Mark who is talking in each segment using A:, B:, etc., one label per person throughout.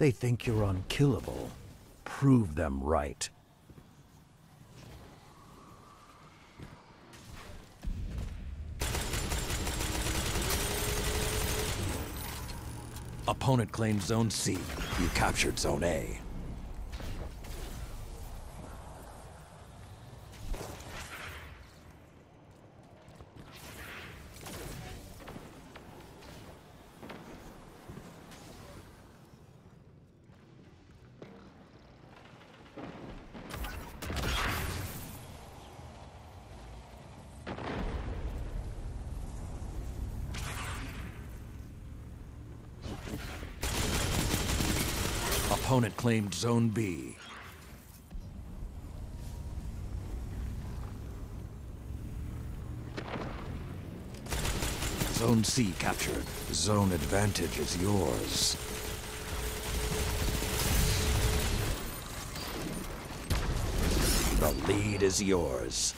A: They think you're unkillable. Prove them right.
B: Opponent claims Zone C. You captured Zone A. Opponent claimed Zone B. Zone C captured. Zone advantage is yours. The lead is yours.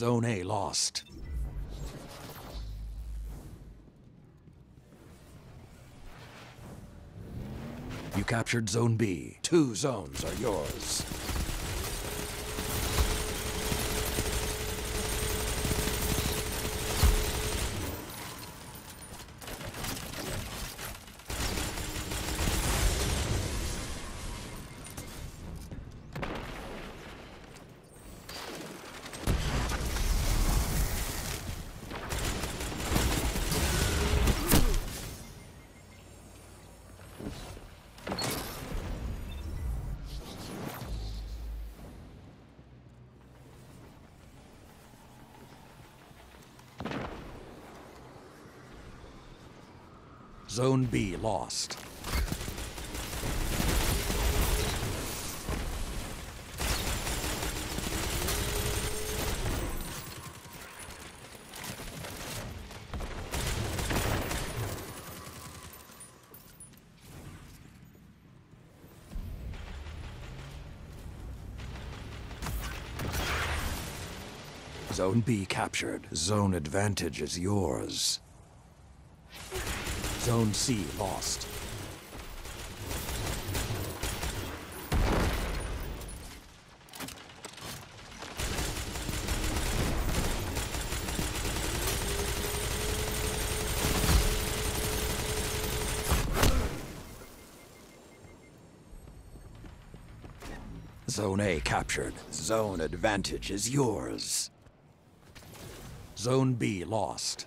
B: Zone A lost. You captured Zone B. Two zones are yours. Zone B lost. Zone B captured. Zone advantage is yours. Zone C lost. Zone A captured. Zone advantage is yours. Zone B lost.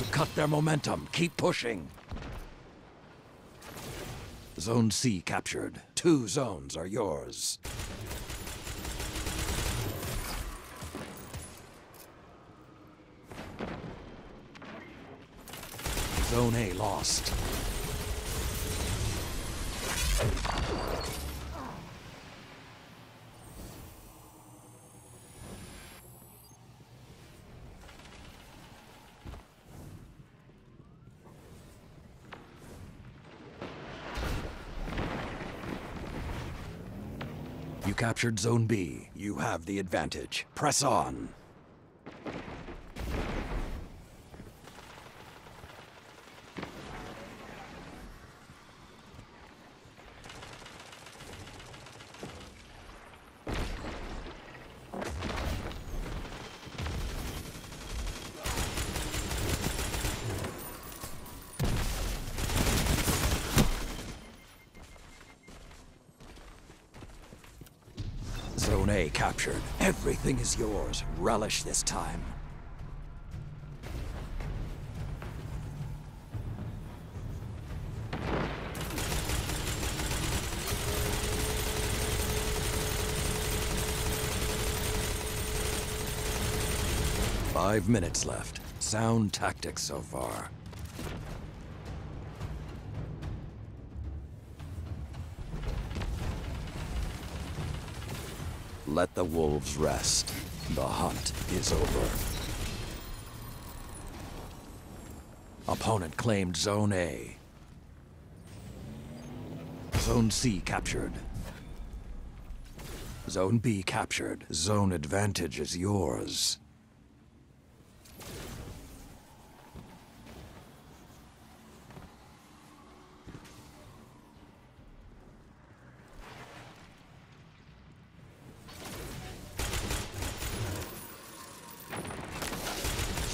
B: You cut their momentum. Keep pushing. Zone C captured. Two zones are yours. Zone A lost. You captured Zone B. You have the advantage. Press on. A captured. Everything is yours. Relish this time. Five minutes left. Sound tactics so far. Let the wolves rest. The hunt is over. Opponent claimed Zone A. Zone C captured. Zone B captured. Zone advantage is yours.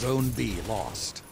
B: Zone B lost.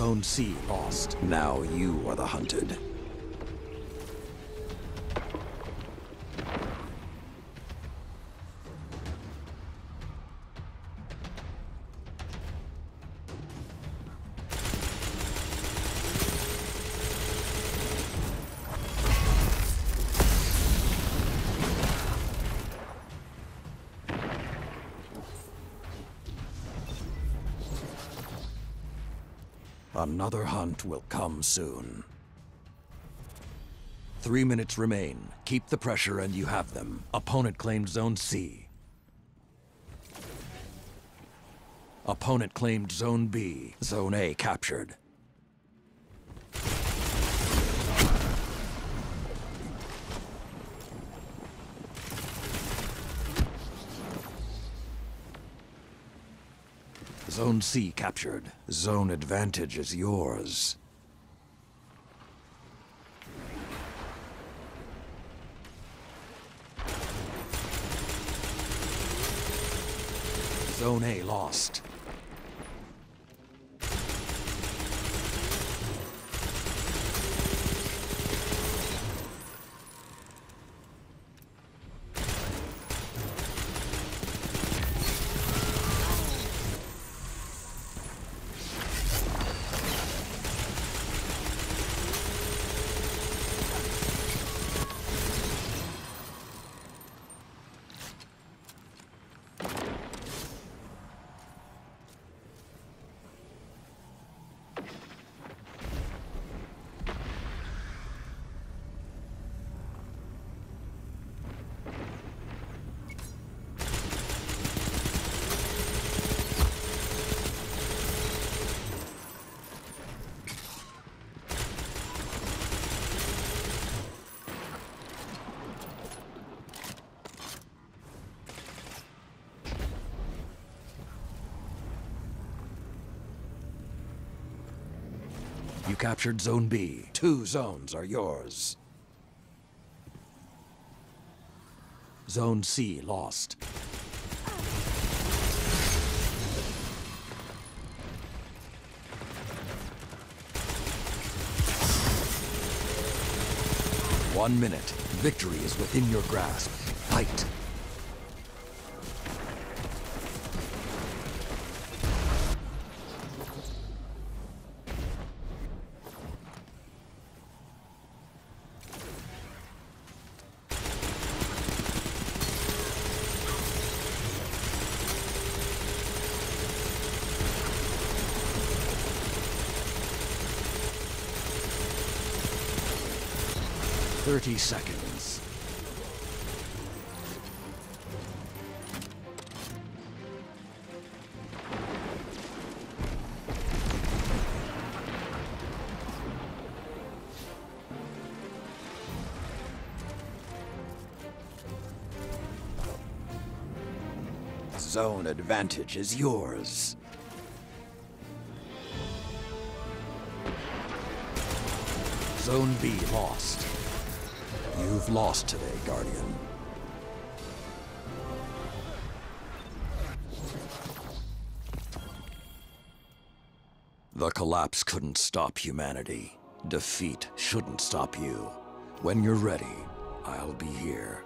B: Zone C lost. Now you are the hunted. Another hunt will come soon. Three minutes remain. Keep the pressure and you have them. Opponent claimed Zone C. Opponent claimed Zone B. Zone A captured. Zone C captured. Zone advantage is yours. Zone A lost. You captured Zone B. Two zones are yours. Zone C lost. One minute. Victory is within your grasp. Fight. Thirty seconds. Zone advantage is yours. Zone B lost. You've lost today, Guardian. The collapse couldn't stop humanity. Defeat shouldn't stop you. When you're ready, I'll be here.